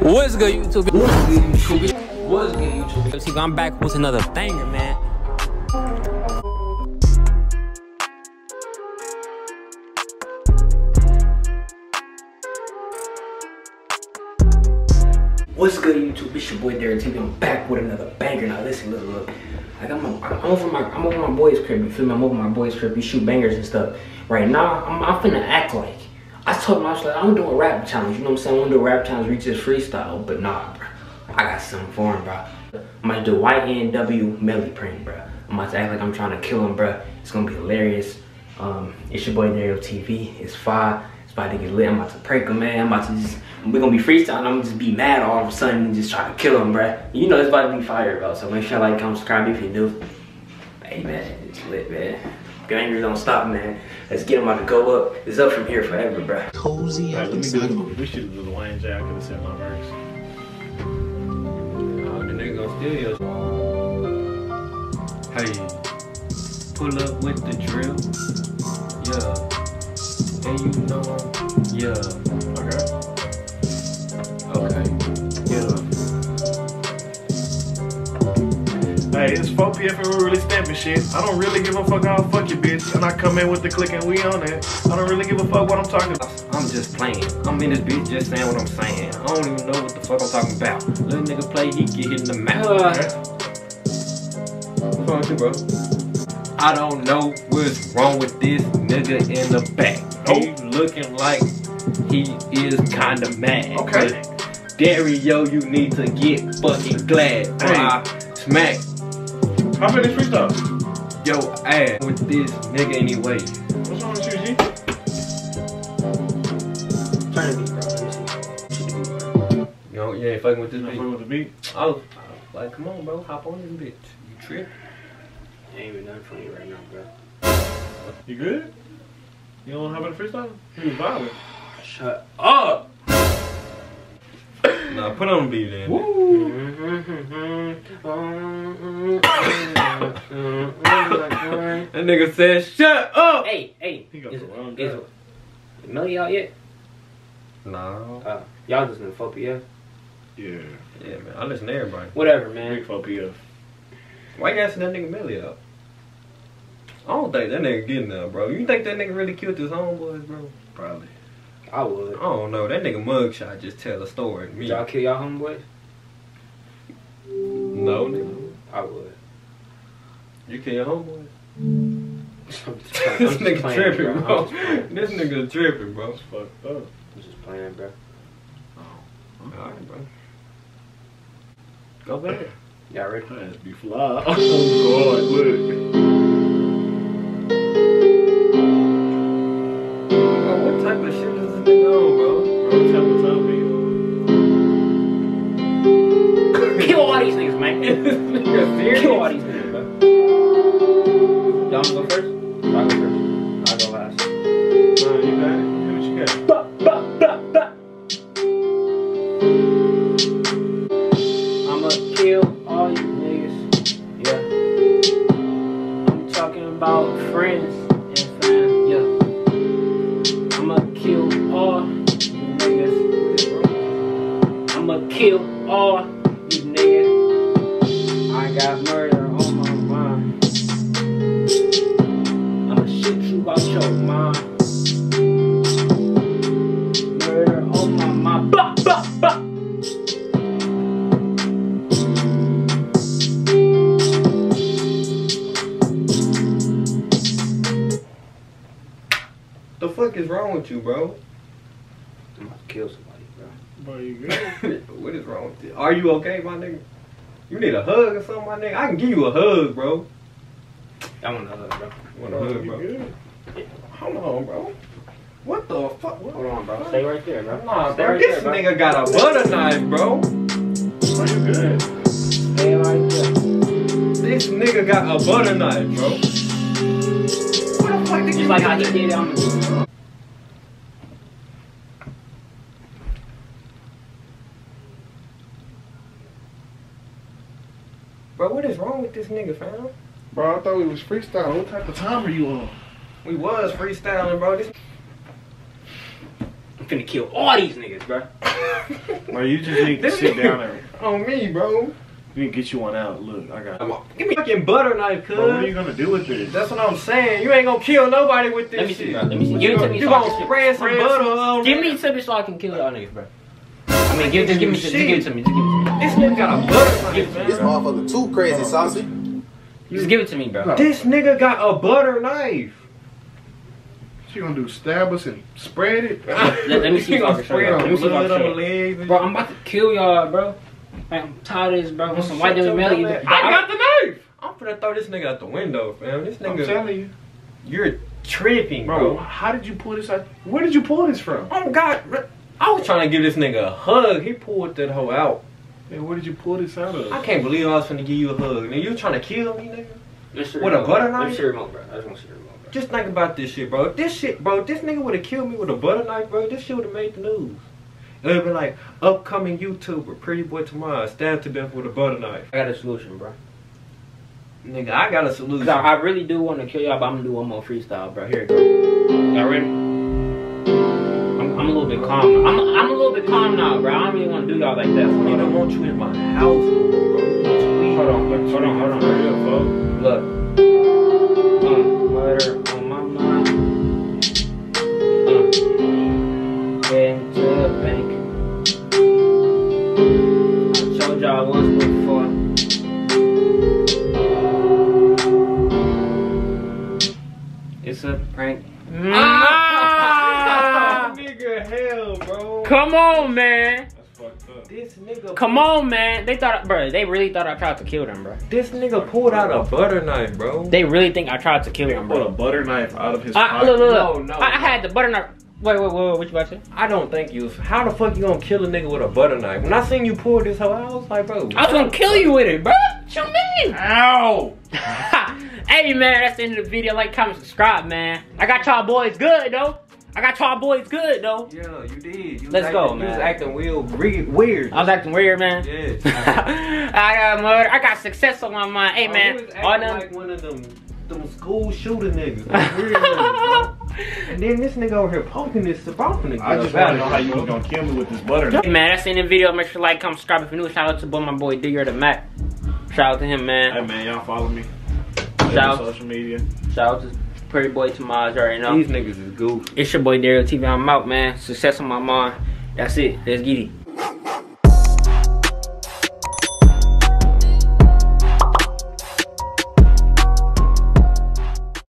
What's good, YouTube? What's good, YouTube? What's good, YouTube? See, I'm back with another banger, man. What's good, YouTube? It's your boy Derek TV. I'm back with another banger. Now, listen, look, look. Like I'm, I'm over my, I'm over my boy's crib. You feel me? I'm over my boy's crib. We shoot bangers and stuff. Right now, I'm, I'm finna act like. I told him I was like, I'm doing a rap challenge. You know what I'm saying? I'm rap challenge, reach this freestyle. But nah, bro. I got something for him, bro. I'm gonna do YNW Melly Print, bro. I'm about to act like I'm trying to kill him, bro. It's gonna be hilarious. Um, it's your boy Dariyo TV. It's five. It's about to get lit. I'm about to prank him, man. I'm about to just, we're gonna be freestyling. I'm gonna just be mad all of a sudden and just try to kill him, bro. You know it's about to be fire, bro. So make sure like, comment, subscribe if you do. Hey, man, it's lit, man. Gangers don't stop, man. Let's get him about to go up. It's up from here forever, bro. Cozy Right, up let me inside do. We should do the Wayne J. I could have said my verse. Oh, the nigga gonna steal your Hey, pull up with the drill. Yeah. And you know I'm, yeah. Hey, it's 4 p.m. and we're really stamping shit. I don't really give a fuck how I fuck you, bitch. And I come in with the click and we on it. I don't really give a fuck what I'm talking about. I'm just playing. I'm in this bitch just saying what I'm saying. I don't even know what the fuck I'm talking about. Little nigga play, he get hit in the mouth. What's wrong with you, bro? I don't know what's wrong with this nigga in the back. He looking like he is kinda mad. Okay. But Dariyo, you need to get fucking glad. Bro, Hey. I smack How about this freestyle? your ass with this nigga anyway. What's wrong with you, G? Turn the beat, bro. Let me see. Shoot the beat, bro. You know, you ain't fucking with this You beat. fucking with the beat? Oh, like, come on, bro, hop on this bitch. You trip? Ain't even nothing funny right now, bro. You good? You don't want to hop in the freestyle? You was violent. Shut up! Nah, put on the beat then. That nigga said, shut up! hey, hey, He got is, the wrong is guy. Melly out yet? No. Uh, y'all just in 4 p.m. Yeah. Yeah, man, I listen to everybody. Whatever, man. Big 4 p.m. Why you asking that nigga Melly out? I don't think that nigga getting up, bro. You think that nigga really killed his homeboys, bro? Probably. I would. I don't know. That nigga mugshot just tell a story. to Me. Y'all kill y'all homeboys? No, nigga. I would. You kill your homeboys? I'm just playing- this nigga playing, tripping, bro. I'm just playing. This nigga tripping, bro. That's fucked up. I'm just playing, bro. Oh. Alright, bro. Go back. Y'all ready? That ass be fly. Oh, God, look. Bro, what type of shit is this nigga bro? Bro, tell me, tell me. Kill all these niggas, man. nigga serious? Kill all these niggas, bro. Y'all wanna go first? I'll go first. I'll go last. The fuck is wrong with you, bro? I'm about to kill somebody, bro. Bro, you good? what is wrong with you? Are you okay, my nigga? You need a hug or something, my nigga? I can give you a hug, bro. I want to hug, bro. You want a hug, you bro? good? Hold on, bro. What the fuck? What? Hold on, bro. Stay right there, bro. Nah, Stay bro. right This there, bro. nigga got a butter knife, bro. Bro, you good? Stay right there. This nigga got a butter knife, bro. Like how he did it, I'm gonna do it. Bro, what is wrong with this nigga, fam? Bro, I thought we was freestyling. What type of time are you on? We was freestyling, bro. This I'm finna kill all these niggas, bro. Bro, you just need to sit down and On me, bro. We can get you one out. Look, I got. Give me a fucking butter knife, cuz. What are you gonna do with this? That's what I'm saying. You ain't gonna kill nobody with this Let me see, shit. Let me see. You Give it to gonna- me You so gonna can spread some spread butter some- on Give it. me something so I can kill y'all niggas, bro. I mean, give, just give me, just give it to me. Just give it to me. This nigga got a butter knife, it This motherfucker too crazy, saucy. Just give it to me, bro. This nigga got a butter knife. What you gonna do? Stab us and spread it? Let, let me see if I can show Spread y'all. Let me see if I can on the show y'all. legs. Bro, I'm about to kill y'all, bro. Man, I'm tired of this, bro. Want some white Shut devil your melody. dumb bro. I got the knife. I'm finna throw this nigga out the window, fam. This nigga. I'm telling you, you're tripping, bro. bro. How did you pull this out? Where did you pull this from? Oh God, I was trying to give this nigga a hug. He pulled that hoe out. Man, where did you pull this out of? I can't believe I was finna give you a hug. And you trying to kill me, nigga? Let's With a butter Let me knife? remote, bro. I just want to see remote, bro. Just think about this shit, bro. This shit, bro. This nigga would have killed me with a butter knife, bro. This shit would have made the news. It would be like upcoming YouTuber, Pretty Boy Thomaz, stabbed to death with a butter knife. I got a solution, bro. Nigga, I got a solution. I, I really do want to kill y'all, but I'm gonna do one more freestyle, bro. Here it goes. Y'all ready? I'm, I'm a little bit calm. I'm, I'm a little bit calm now, bro. I don't really want to do y'all like that. I Hold don't want you in my house, bro. hold on, hold on, hold on. Hurry up, folks. Look. It's a prank. Ah! nigga, hell, bro. Come on, man. That's fucked up. This nigga. Come on, man. They thought, bro. They really thought I tried to kill them, bro. This nigga pulled out a butter knife, bro. They really think I tried to kill them, Pull a butter knife out of his I, pocket. look, look, look. No, no, I, I had the butter knife. Wait, wait, wait, wait. What you about to say? I don't think you. How the fuck you gonna kill a nigga with a butter knife? When I seen you pull this hoe, out, I was like, bro. I was gonna kill you with it, bro. What you mean? Ow! hey man, that's the end of the video. Like, comment, subscribe, man. I got y'all boys good though. I got y'all boys good though. Yeah, you did. You Let's acting, go, You man. was acting weird. Weird. weird. I was acting weird, man. Yes. I got murder. I got success on my mind. Hey Bro, man, you was all acting them. like one of them, them school shooter niggas. Like, weird niggas, bro. And then this nigga over here poking this stuff off in the I just want to know how you was gonna kill me with this butter. Hey man, that's the end of the video. Make sure to like, comment, subscribe if you're new. Shout out to boy, my boy Dior the Mack. Shout out to him, man. Hey man, y'all follow me. Shout out. Every social media. Shout out to Pretty Boy Thomaz. You already know. These niggas is goofy. It's your boy Daryl TV. I'm out, man. Success on my mind. That's it. Let's get it.